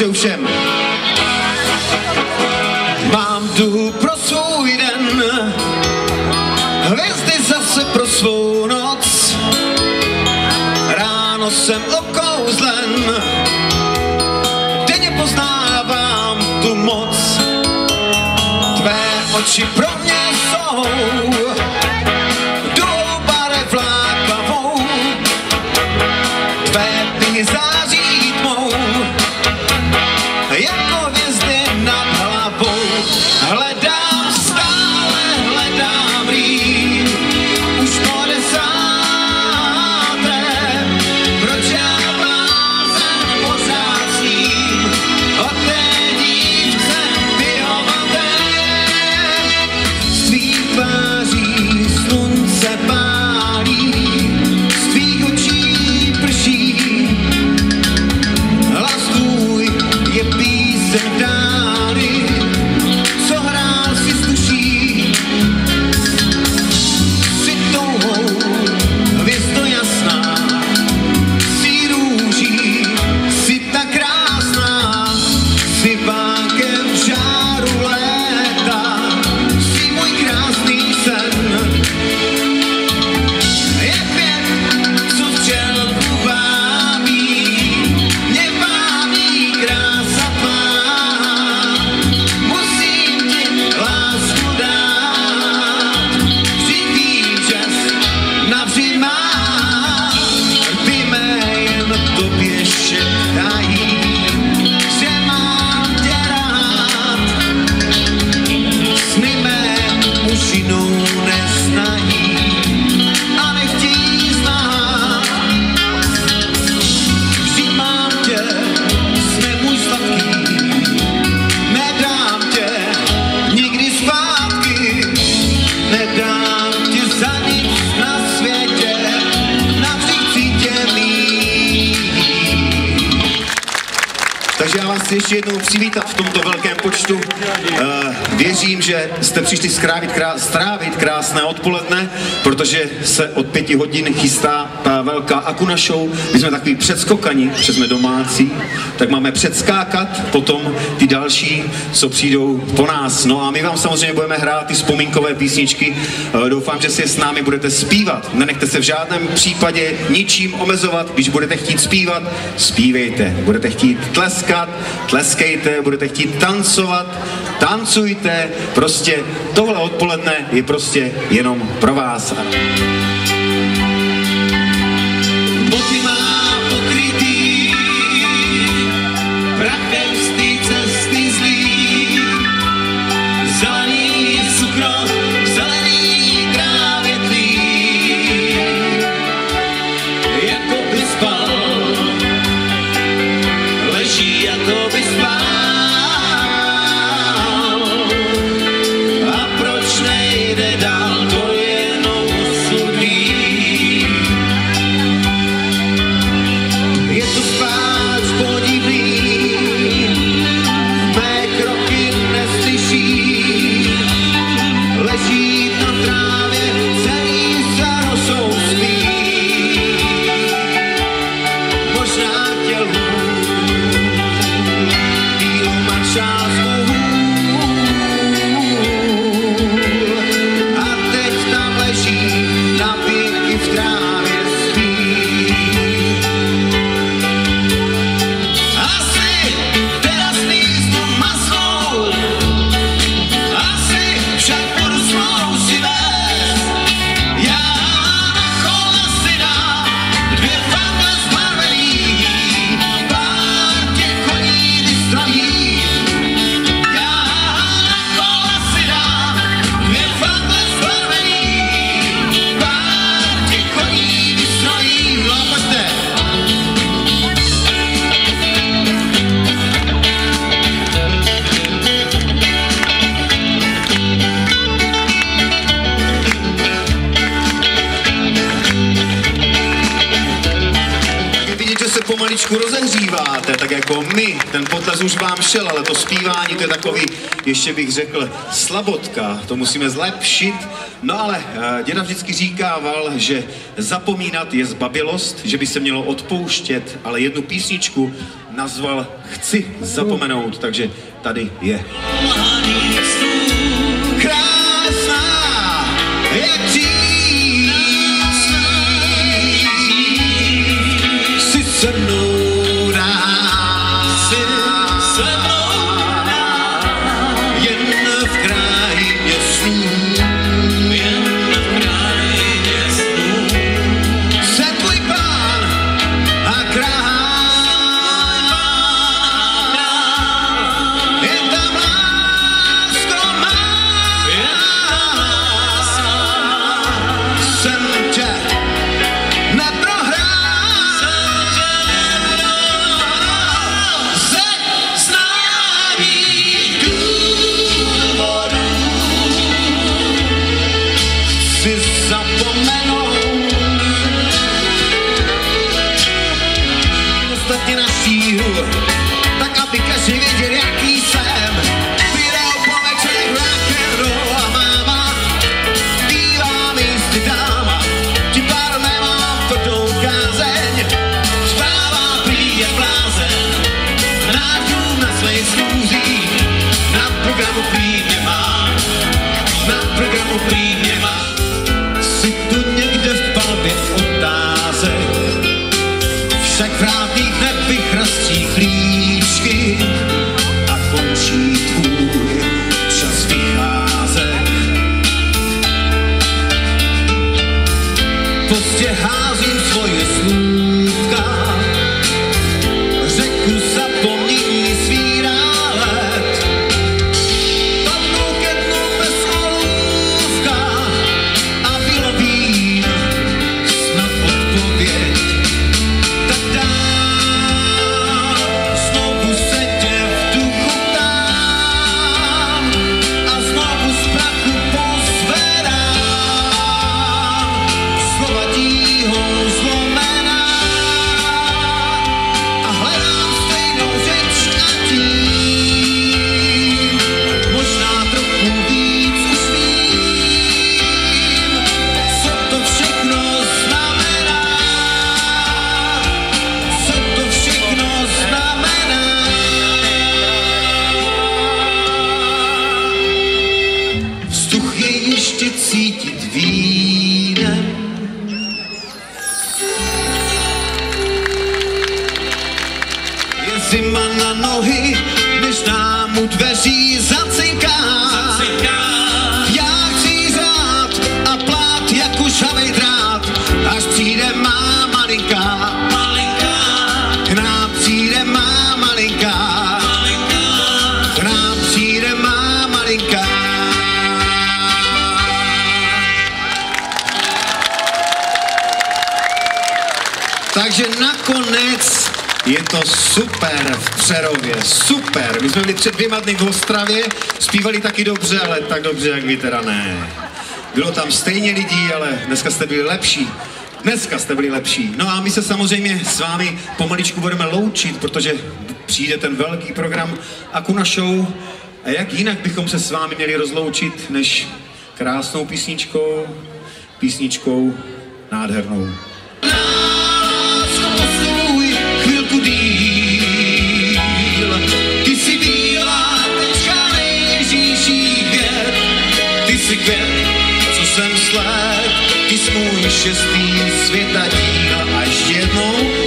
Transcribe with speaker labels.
Speaker 1: přeju všem. Mám tu pro svůj den, hvězdy zase pro svou noc. Ráno jsem okouzlen, denně poznávám tu moc. Tvé oči pro mě jsou chci ještě jednou přivítat v tomto velkém počtu. Eh, Věřím, že jste přišli strávit, krá, strávit krásné odpoledne, protože se od pěti hodin chystá ta velká Akuna Show. My jsme takový předskokani, protože jsme domácí, tak máme předskákat potom ty další, co přijdou po nás. No a my vám samozřejmě budeme hrát ty vzpomínkové písničky. Eh, Doufám, že si je s námi budete zpívat. Nenechte se v žádném případě ničím omezovat. Když budete chtít zpívat, zpívejte. Budete chtít tleskat, tleskejte. Budete chtít tancovat, tancujte. Prostě tohle odpoledne je prostě jenom pro vás. Boty má pomaličku rozehříváte, tak jako my. Ten potaz už vám šel, ale to zpívání, to je takový, ještě bych řekl, slabotka. To musíme zlepšit. No ale eh, děda vždycky říkával, že zapomínat je zbabilost, že by se mělo odpouštět, ale jednu písničku nazval Chci zapomenout, takže tady je. Krásná, Miłości Chrystus. Zima na nohy, než nám u dveří zacinká. Já chci řád a plát jak už havej drát, až přijde má malinká. K nám přijde má malinká. K nám přijde má malinká. Takže nakonec je to super v Přerově, super. My jsme byli před dvěma dny v Ostravě, zpívali taky dobře, ale tak dobře, jak vy teda ne. Bylo tam stejně lidí, ale dneska jste byli lepší. Dneska jste byli lepší. No a my se samozřejmě s vámi pomaličku budeme loučit, protože přijde ten velký program Akuna Show. A jak jinak bychom se s vámi měli rozloučit, než krásnou písničkou, písničkou nádhernou. jsi květ, co jsem sled, ty jsi můj šestý světa díva až jednou.